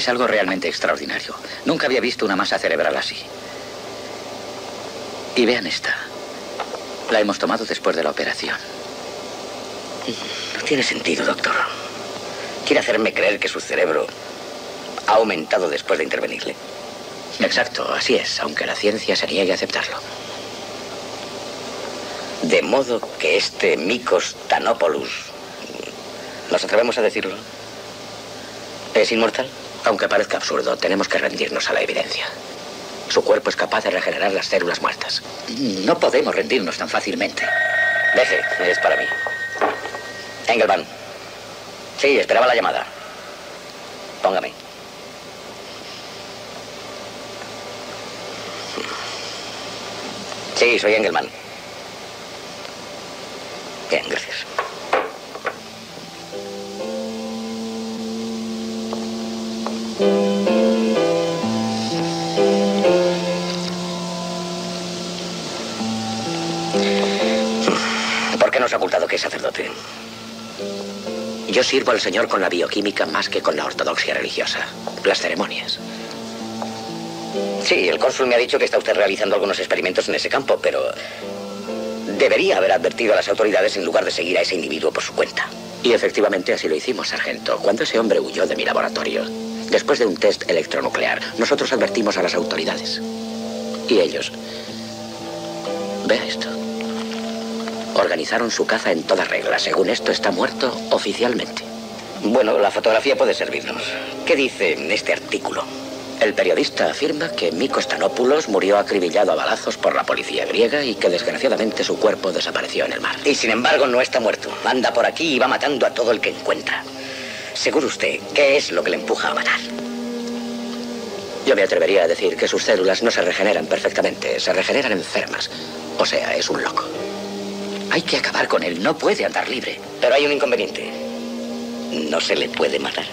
Es algo realmente extraordinario. Nunca había visto una masa cerebral así. Y vean esta. La hemos tomado después de la operación. No tiene sentido, doctor. Quiere hacerme creer que su cerebro ha aumentado después de intervenirle. Exacto, así es, aunque la ciencia se niegue a aceptarlo. De modo que este Micos Tanopoulos, ¿nos atrevemos a decirlo? ¿Es inmortal? Aunque parezca absurdo, tenemos que rendirnos a la evidencia. Su cuerpo es capaz de regenerar las células muertas. No podemos rendirnos tan fácilmente. Deje, es para mí. Engelman. Sí, esperaba la llamada. Póngame. Sí, soy Engelman. Bien, gracias. ¿Por qué nos ha ocultado que es sacerdote? Yo sirvo al Señor con la bioquímica más que con la ortodoxia religiosa. Las ceremonias. Sí, el cónsul me ha dicho que está usted realizando algunos experimentos en ese campo, pero debería haber advertido a las autoridades en lugar de seguir a ese individuo por su cuenta. Y efectivamente así lo hicimos, sargento. Cuando ese hombre huyó de mi laboratorio, después de un test electronuclear, nosotros advertimos a las autoridades. Y ellos... Vea esto. Organizaron su caza en toda regla. Según esto, está muerto oficialmente. Bueno, la fotografía puede servirnos. ¿Qué dice este artículo? El periodista afirma que Mikos Tanopoulos murió acribillado a balazos por la policía griega y que desgraciadamente su cuerpo desapareció en el mar. Y sin embargo no está muerto. Anda por aquí y va matando a todo el que encuentra. Seguro usted, ¿qué es lo que le empuja a matar? Yo me atrevería a decir que sus células no se regeneran perfectamente, se regeneran enfermas. O sea, es un loco. Hay que acabar con él, no puede andar libre. Pero hay un inconveniente. No se le puede matar.